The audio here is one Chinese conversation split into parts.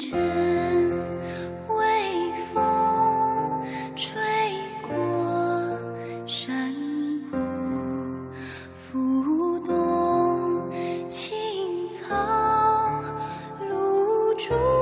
阵微风吹过山谷拂动青草露珠。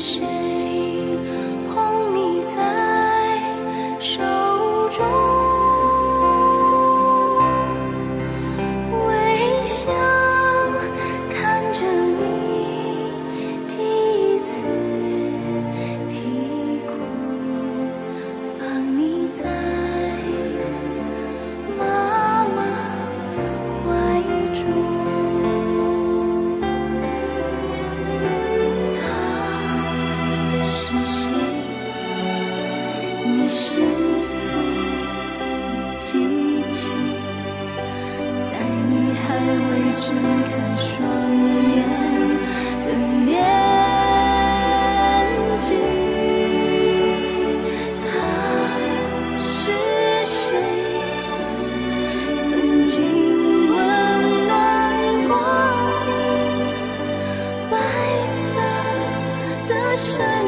shame. 你是否记起在你还未睁开双眼的年纪他是谁曾经温暖过你白色的山